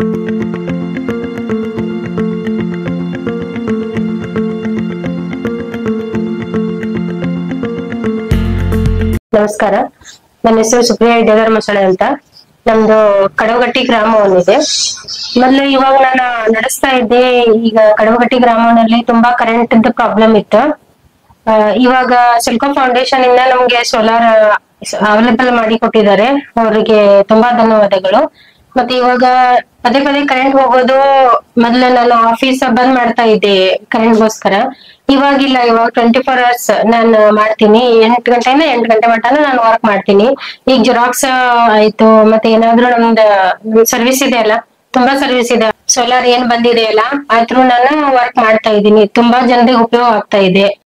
ನಮಸ್ಕಾರ. ನನ್ನ ಹೆಸರು ಸುಪ್ರಿಯಾ ದೇವರ ಮಸಳೆ ಅಂತ. ನಮ್ದು ಕಡವಗಟ್ಟಿ ಗ್ರಾಮ ಒಂದಿದೆ ಮೊದಲು ಇವಾಗ ನಾನು ನಡೆಸ್ತಾ ಇದ್ದೆ, ಈಗ ಕಡವಗಟ್ಟಿ ಗ್ರಾಮನಲ್ಲಿ ತುಂಬಾ ಕರೆಂಟ್ ಪ್ರಾಬ್ಲಮ್ ಇತ್ತು. ಇವಾಗ ಸಿಲ್ಕೋ ಫೌಂಡೇಶನ್ ಇಂದ ನಮ್ಗೆ ಸೋಲಾರ್ ಅವೈಲೇಬಲ್ ಮಾಡಿ ಕೊಟ್ಟಿದ್ದಾರೆ. ಅವರಿಗೆ ತುಂಬಾ ಧನ್ಯವಾದಗಳು. ಮತ್ತೆ ಇವಾಗ ಪದೇ ಪದೇ ಕರೆಂಟ್ ಹೋಗೋದು ಮೊದ್ಲು ನಾನು ಆಫೀಸ್ ಬಂದ್ ಮಾಡ್ತಾ ಇದ್ದೆ ಕರೆಂಟ್ಗೋಸ್ಕರ ಇವಾಗಿಲ್ಲ, ಇವಾಗ ಟ್ವೆಂಟಿ ಫೋರ್ ಅವರ್ಸ್ ನಾನು ಮಾಡ್ತೀನಿ. ಎಂಟು ಗಂಟೆಯಿಂದ ಎಂಟು ಗಂಟೆ ಮಟನ ನಾನು ವರ್ಕ್ ಮಾಡ್ತೀನಿ. ಈಗ ಜೆರಾಕ್ಸ್ ಆಯ್ತು, ಮತ್ತೆ ಏನಾದ್ರು ನಮ್ದು ಸರ್ವಿಸ್ ಇದೆ ಅಲ್ಲ, ತುಂಬಾ ಸರ್ವಿಸ್ ಇದೆ. ಸೋಲಾರ್ ಏನ್ ಬಂದಿದೆ ಅಲ್ಲ, ಆದ್ರೂ ನಾನು ವರ್ಕ್ ಮಾಡ್ತಾ ಇದ್ದೀನಿ. ತುಂಬಾ ಜನರಿಗೆ ಉಪಯೋಗ ಆಗ್ತಾ ಇದೆ.